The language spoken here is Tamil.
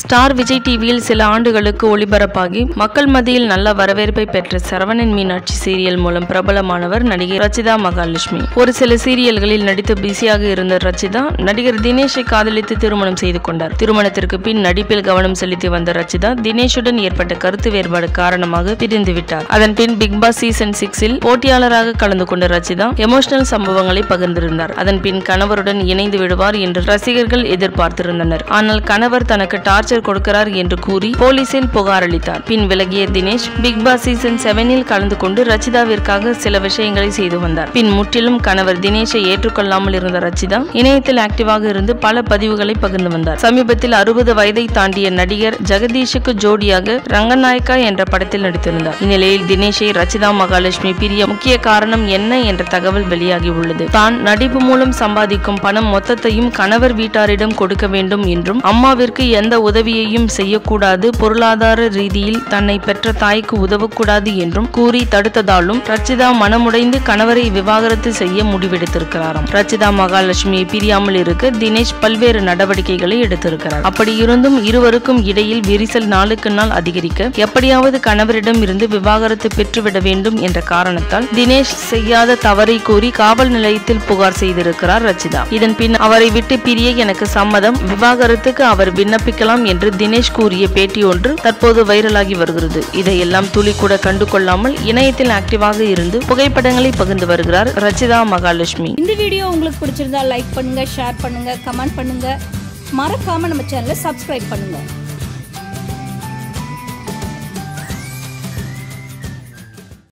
ஸ்டார் விஜய் டிவியில் சில ஆண்டுகளுக்கு ஒளிபரப்பாகி மக்கள் மத்தியில் நல்ல வரவேற்பை பெற்ற சரவணன் மீனாட்சி சீரியல் மூலம் பிரபலமானவர் நடிகை ரச்சிதா மகாலட்சுமி. ஒரு சில சீரியல்களில் நடித்து பிஸியாக இருந்த ரச்சிதா நடிகர் தினேஷை காதலித்து திருமணம் செய்து கொண்டார். திருமணத்திற்கு பின் நடிப்பில் கவனம் செலுத்தி வந்த ரச்சிதா தினேஷுடன் ஏற்பட்ட கருத்து வேறுபாடு காரணமாக பிரிந்து விட்டார். அதன் பின் பிக் பாஸ் சீசன் சிக்ஸில் போட்டியாளராக கலந்து கொண்ட ரச்சிதா எமோஷனல் சம்பவங்களை பகிர்ந்திருந்தார். அதன் பின் கணவருடன் இணைந்து விடுவார் என்று ரசிகர்கள் எதிர்பார்த்திருந்தனர். ஆனால் கணவர் தனக்கு டார்ச்சர் கொடுக்கிறார் என்று கூறி போலீசில் புகார் அளித்தார். பின் விலகிய தினேஷ் பிக் பாஸ் சீசன் செவனில் கலந்து கொண்டு ரச்சிதாவிற்காக சில விஷயங்களை செய்து வந்தார். பின் முற்றிலும் கணவர் தினேஷை ஏற்றுக்கொள்ளாமல் இருந்த ரச்சிதா இணையத்தில் ஆக்டிவாக இருந்து பல பதிவுகளை பகிர்ந்து வந்தார். சமீபத்தில் அறுபது வயதை தாண்டிய நடிகர் ஜெகதீஷுக்கு ஜோடியாக ரங்கநாயக்கா என்ற படத்தில் நடித்திருந்தார். இந்நிலையில் தினேஷை ரச்சிதா மகாலட்சுமி பிரிய முக்கிய காரணம் என்ன என்ற தகவல் வெளியாகி உள்ளது. தான் நடிப்பு மூலம் சம்பாதிக்கும் பணம் மொத்தத்தையும் கணவர் வீட்டாரிடம் கொடுக்க வேண்டும் என்றும் அம்மாவிற்கு எந்த உதவியையும் செய்யக்கூடாது. பொருளாதார ரீதியில் தன்னை பெற்ற தாய்க்கு உதவக்கூடாது என்றும் கூறி தடுத்ததாலும் ரச்சிதா மனமுடைந்து கணவரை விவாகரத்து செய்ய முடிவெடுத்திருக்கிறாராம். ரச்சிதா மகாலட்சுமியை பிரியாமல் இருக்க தினேஷ் பல்வேறு நடவடிக்கைகளை எடுத்திருக்கிறார். அப்படி இருந்தும் இருவருக்கும் இடையில் விரிசல் நாளுக்கு நாள் அதிகரிக்க எப்படியாவது கணவரிடம் இருந்து விவாகரத்து பெற்றுவிட வேண்டும் என்ற காரணத்தால் தினேஷ் செய்யாத தவறை கூறி காவல் நிலையத்தில் புகார் செய்திருக்கிறார் ரச்சிதா. இதன் பின் அவரை விட்டு பிரிய எனக்கு சம்மதம். விவாகரத்துக்கு அவர் விண்ணப்பிக்கலாம் என்று தினேஷ் கூறிய பேட்டி ஒன்று தற்போது வைரலாகி வருகிறது. இதையெல்லாம் துளி கூட கண்டு கொள்ளாமல் இணையத்தில் ஆக்டிவாக இருந்து புகைப்படங்களை பகிர்ந்து வருகிறார் ரச்சிதா மகாலட்சுமி. இந்த வீடியோ உங்களுக்கு பிடிச்சிருந்தா லைக் பண்ணுங்க ஷேர் பண்ணுங்க கமெண்ட் பண்ணுங்க. மறக்காம நம்ம சேனலை சப்ஸ்கிரைப் பண்ணுங்க.